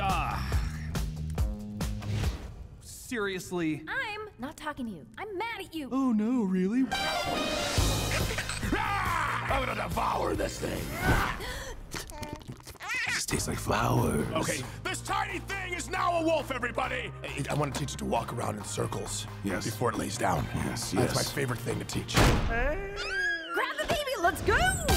Ah. Seriously? I'm not talking to you. I'm mad at you. Oh no, really? I'm gonna devour this thing. Just tastes like flowers. Okay, this tiny thing is now a wolf, everybody! I, I want to teach it to walk around in circles. Yes. Before it lays down. Yes, That's my favorite thing to teach. Grab the baby. Let's go.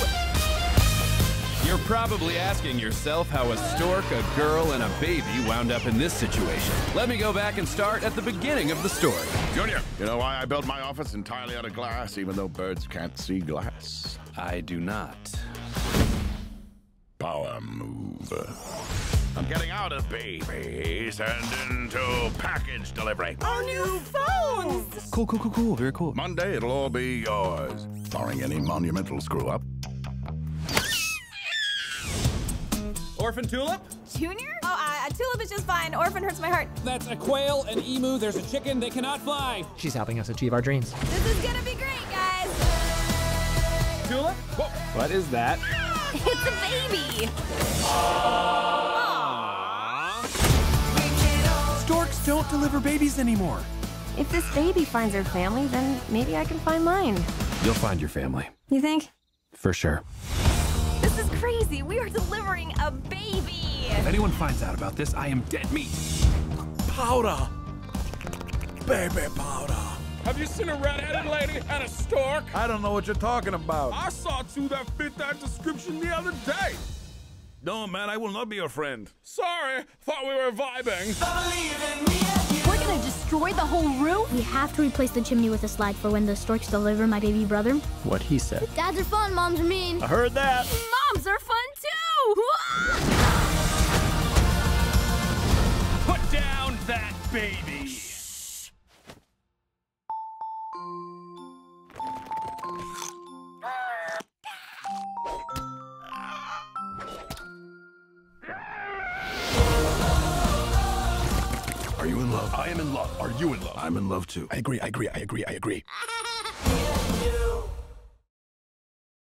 You're probably asking yourself how a stork, a girl, and a baby wound up in this situation. Let me go back and start at the beginning of the story. Junior, you know why I built my office entirely out of glass, even though birds can't see glass? I do not. Power move. I'm getting out of babies and into package delivery. Our new phones. Cool, cool, cool, cool. Very cool. Monday, it'll all be yours, barring any monumental screw up. Orphan Tulip? Junior? Oh, uh, a tulip is just fine. Orphan hurts my heart. That's a quail, an emu, there's a chicken, they cannot fly. She's helping us achieve our dreams. This is gonna be great, guys. Tulip? What is that? It's a baby. Storks don't deliver babies anymore. If this baby finds her family, then maybe I can find mine. You'll find your family. You think? For sure. This is crazy. We are delivering a baby. If anyone finds out about this, I am dead meat. Powder! Baby powder! Have you seen a red-headed lady and a stork? I don't know what you're talking about. I saw two that fit that description the other day. No, man, I will not be your friend. Sorry, thought we were vibing. We're gonna destroy the whole roof. We have to replace the chimney with a slide for when the storks deliver my baby brother. What he said. Dads are fun, moms are mean. I heard that. Moms love. I am in love. Are you in love? I'm in love too. I agree, I agree, I agree, I agree.